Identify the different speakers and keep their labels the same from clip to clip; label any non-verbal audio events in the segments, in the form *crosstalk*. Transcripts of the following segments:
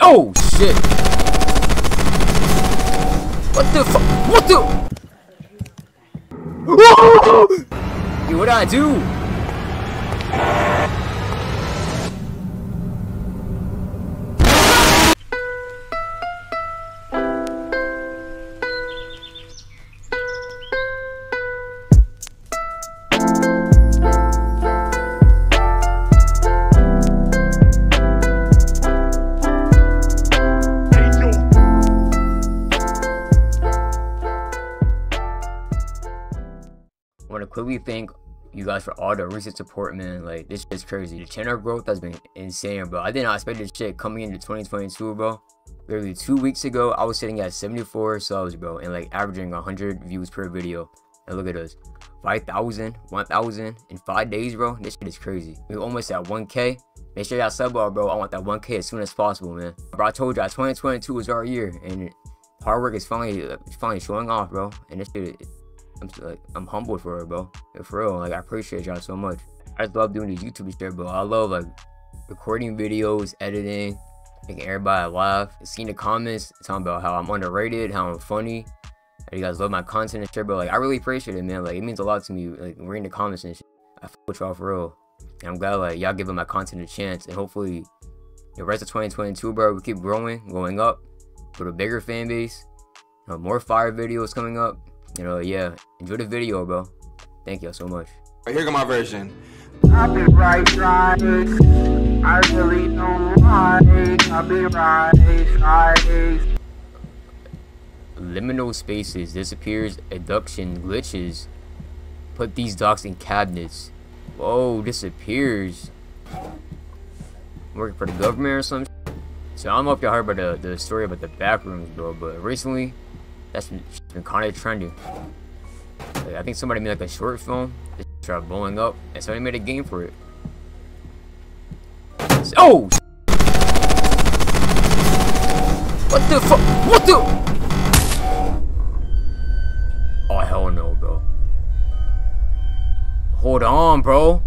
Speaker 1: Oh shit! What the? What the? Yo, what did I do? Thank you guys for all the recent support, man. Like, this is crazy. The channel growth has been insane, bro. I did not expect this shit coming into 2022, bro. Literally two weeks ago, I was sitting at 74 subs, bro, and like averaging 100 views per video. And look at us 5,000, 1,000 in five days, bro. This shit is crazy. We're almost at 1K. Make sure y'all sub up, bro. I want that 1K as soon as possible, man. Bro, I told y'all 2022 is our year, and hard work is finally, finally showing off, bro. And this shit, I'm like I'm humbled for it, bro. Like, for real, like I appreciate y'all so much. I just love doing these YouTube shit, bro. I love like recording videos, editing, making everybody laugh. Seeing the comments talking about how I'm underrated, how I'm funny. That you guys love my content and shit, bro. Like I really appreciate it, man. Like it means a lot to me. Like reading the comments and shit. I fuck with y'all for real. And I'm glad like y'all giving my content a chance. And hopefully the rest of 2022, bro, we keep growing, going up, with a bigger fan base. You know, more fire videos coming up you know, yeah, enjoy the video, bro. Thank y'all so much.
Speaker 2: Here go my version.
Speaker 3: I've been right, right. I really don't like. I've been right, right.
Speaker 1: Liminal spaces, disappears, abduction, glitches. Put these docs in cabinets. Whoa, disappears. Working for the government or something. So I don't know if y'all heard about the, the story about the backrooms, bro, but recently that's kind of trending. Like, I think somebody made like a short film, it started blowing up, and somebody made a game for it. Oh! What the fuck? What the? Oh hell no, bro. Hold on, bro.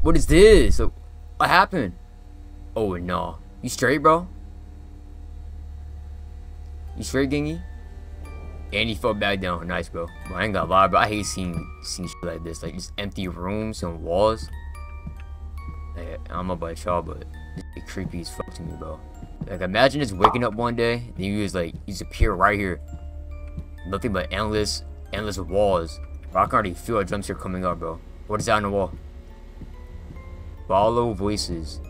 Speaker 1: What is this? What happened? Oh no. You straight, bro? You straight, Gengi? And he fell back down. Nice, bro. bro. I ain't gonna lie, bro. I hate seeing seeing shit like this. Like, just empty rooms and walls. Like, I don't know about y'all, but it's creepy as fuck to me, bro. Like, imagine just waking up one day, then you just, like, you just appear right here. Nothing but endless, endless walls. Bro, I can already feel a jump scare coming up, bro. What is that on the wall? Follow voices.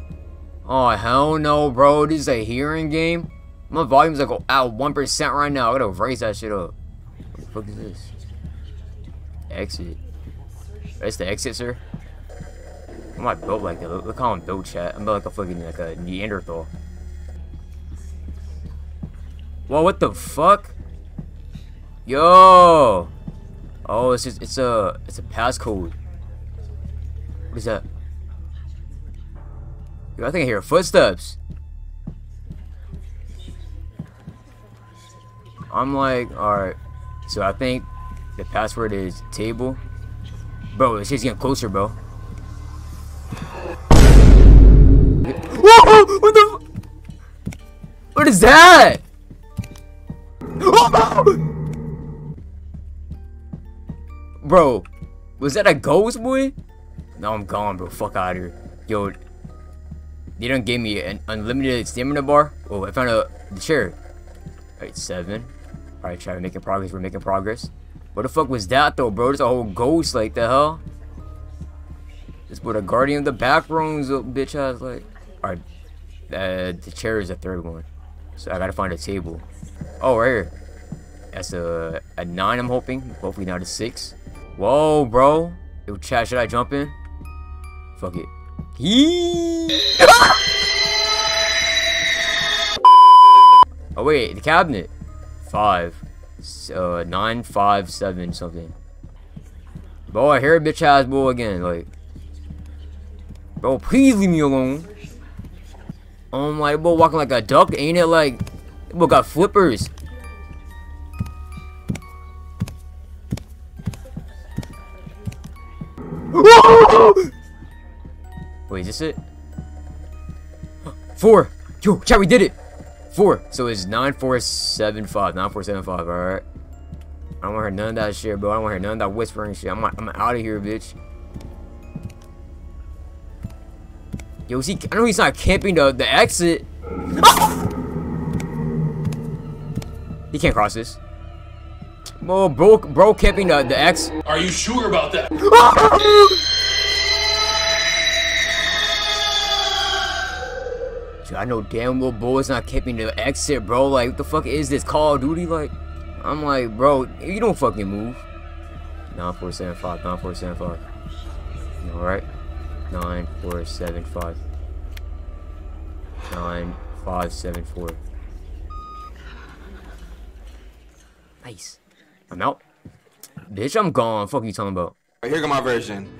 Speaker 1: Oh, hell no, bro. This is a hearing game? My volume's like at 1% right now. I gotta raise that shit up. What the fuck is this? Exit. That's the exit, sir? I'm not built like that. Look, how I'm chat. I'm built like a fucking like a Neanderthal. Whoa, what the fuck? Yo! Oh, it's just, it's a it's a passcode. What is that? Yo, I think I hear footsteps. I'm like, alright. So I think the password is table. Bro, it's just getting closer, bro. Whoa! What the? What is that? Oh! Bro, was that a ghost, boy? No, I'm gone, bro. Fuck out of here. Yo, they don't give me an unlimited stamina bar. Oh, I found a chair. Alright, seven. Alright, try to making progress. We're making progress. What the fuck was that though, bro? There's a whole ghost like the hell. This what a guardian of the back rooms bitch ass like. Alright. Uh, the chair is the third one. So I gotta find a table. Oh, right here. That's a, a nine, I'm hoping. Hopefully not a six. Whoa, bro. Yo, chat, should I jump in? Fuck it. *laughs* oh, wait, the cabinet five, uh, nine, five, seven, something. Boy, here bitch has bull again. Like, bro, please leave me alone. Oh my, boy, walking like a duck, ain't it? Like, boy got flippers. Wait, is this it? Four. Yo, chat, we did it. Four. So it's 9475. 9475, alright? I don't want to hear none of that shit, bro. I don't want to hear none of that whispering shit. I'm, I'm out of here, bitch. Yo, see, I know he's not camping the, the exit. *laughs* he can't cross this. Bro, bro, bro camping the, the X.
Speaker 2: Are you sure about that? *laughs*
Speaker 1: Dude, I know damn well boys not keeping the exit, bro. Like, what the fuck is this? Call of Duty? Like, I'm like, bro, you don't fucking move. 9475, 9475. Alright. 9475. 9574. Nice. I'm out. Bitch, I'm gone. Fuck you talking about?
Speaker 4: Here go my version.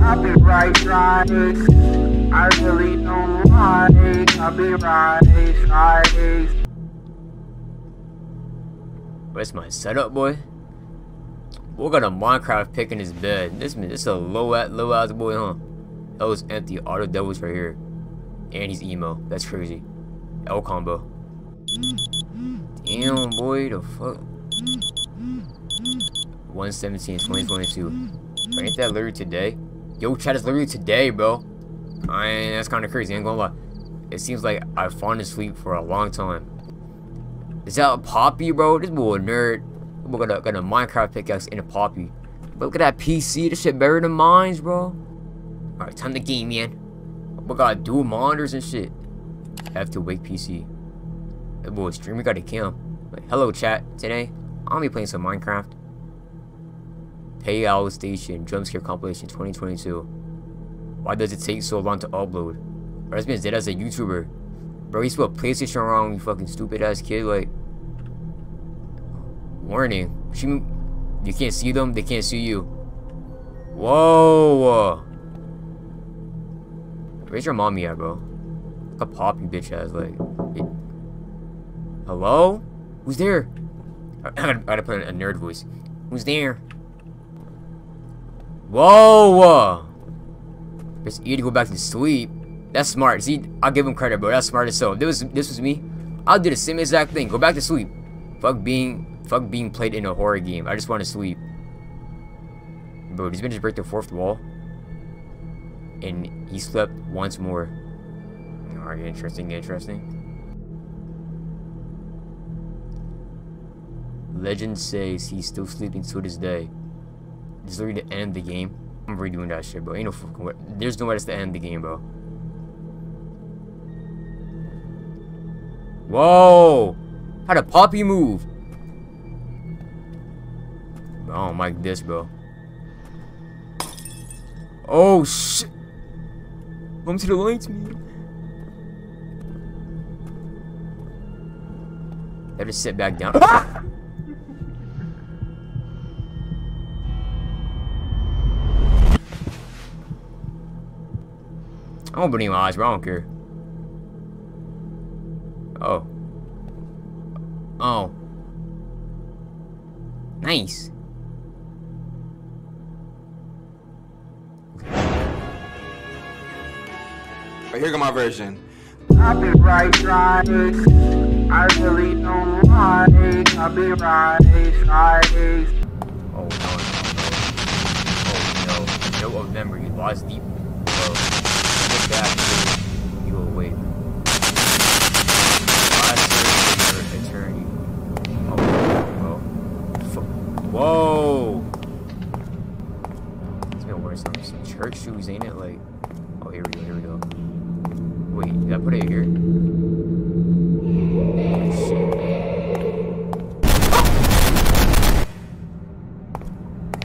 Speaker 3: I be right, right. I really don't like. I be right, right.
Speaker 1: Where's my setup, boy? We got a Minecraft pick in his bed. This man, this is a low at low ass boy, huh? That was empty. Auto devils right here, and he's emo. That's crazy. L combo. Damn, boy, the fuck. 117, 2022. Ain't that literally today? Yo, chat is literally today, bro. I mean, that's kind of crazy. I ain't gonna lie. It seems like I've fallen asleep for a long time. Is that a poppy, bro? This boy a nerd. We got a, got a Minecraft pickaxe in a poppy. But look at that PC. This shit better than mines, bro. Alright, time to game, man. We got dual monitors and shit. Have to wake PC. That boy streamer got a cam. Like, hello, chat. Today, I'll be playing some Minecraft. Payout Station Jumpscare Compilation 2022. Why does it take so long to upload? Bro, this man's dead as a YouTuber. Bro, he spelled PlayStation wrong, you fucking stupid ass kid. Like, warning. She, you can't see them, they can't see you. Whoa. Where's your mommy at, bro? Look how pop you bitch ass. Like, it, hello? Who's there? I I gotta put a nerd voice. Who's there? Whoa! It's easy to go back to sleep. That's smart. See, I'll give him credit, bro. That's smart as so. This was this was me, I'll do the same exact thing. Go back to sleep. Fuck being fuck being played in a horror game. I just want to sleep. Bro, he's been just break the fourth wall. And he slept once more. Alright, interesting, interesting. Legend says he's still sleeping to this day. This is literally the end of the game. I'm redoing that shit, bro. Ain't no fucking way. There's no way that's the end of the game, bro. Whoa! How did Poppy move? I don't like this, bro. Oh, shit! Come to the lights, man. I just sit back down. *laughs* I'm opening my eyes, but I don't care. Oh. Oh. Nice.
Speaker 4: Here go my version.
Speaker 3: I be right, right. I really don't like. I be right, right.
Speaker 1: Oh no, no, no. Oh no. No of memory. Lost deep.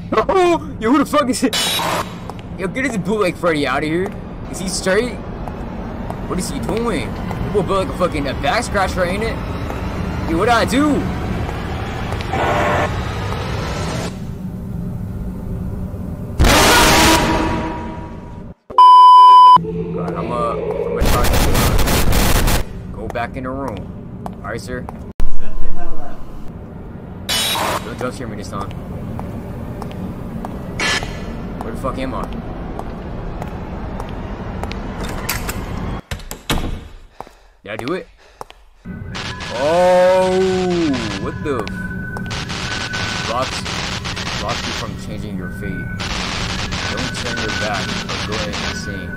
Speaker 1: *laughs* Yo, who the fuck is it? Yo, get this bootleg Freddy out of here. Is he straight? What is he doing? We'll build like a fucking a back scratcher, ain't it? Yo, what did I do? Uh, uh, go back in the room. Alright, sir. Don't just hear me this time. Where the fuck am I? Did I do it? Oh, what the? Blocks, blocks you from changing your fate. Don't turn your back or go insane.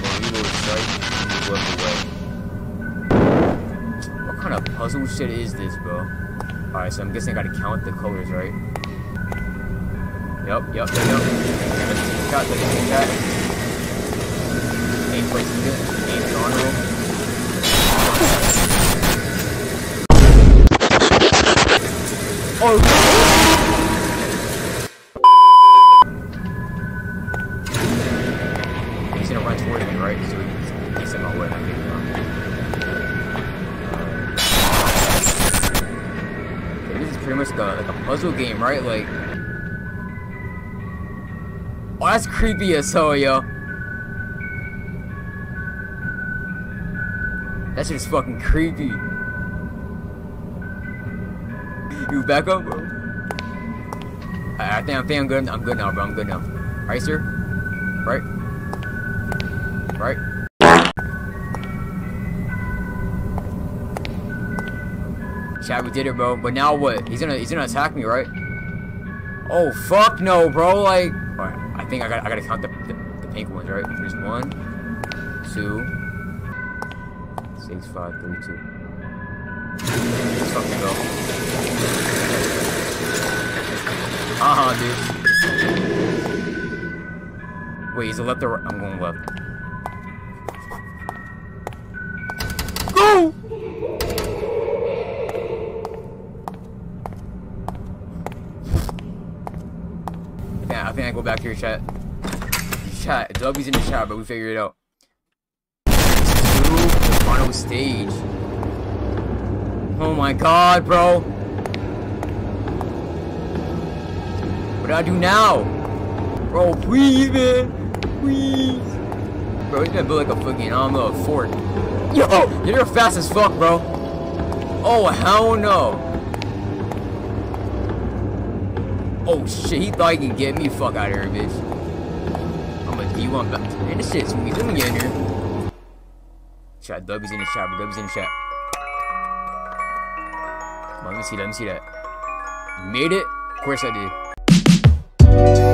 Speaker 1: Or you will strike and you away. What kind of puzzle shit is this, bro? Alright, so I'm guessing I gotta count the colors, right? Yep, yep, yep, yep. A shot. Aim place is good. Aim is honorable. Oh! He's gonna run towards me, right? So he's, in my way. This is pretty much like like a puzzle game, right? Like, creepy as hell, yo. That shit is fucking creepy. You back up, bro? I, I think I think I'm good. I'm good now, bro. I'm good now. Right, sir? Right? Right? Chad, we did it, bro. But now what? He's gonna he's gonna attack me, right? Oh fuck no, bro. Like, I think I got I gotta count the, the the pink ones, right? There's one, two, six, five, three, two. Let's fucking go. Uh huh, dude. Wait, is it left or right? I'm going left. Think I go back here, chat. Chat, W's in the chat, but we figured it out. The final stage. Oh my god, bro. What do I do now? Bro, please, man. Please. Bro, he's gonna build like a fucking, I don't know, a fort. Yo, you're fast as fuck, bro. Oh, hell no. Oh shit, he thought he can get me. Fuck out of here, bitch. I'm a D1 back. Man, this shit's sweet. Let me get in here. Chat, W's in the chat. W's in the chat. Come on, let me see that. Let me see that. Made it? Of course I did.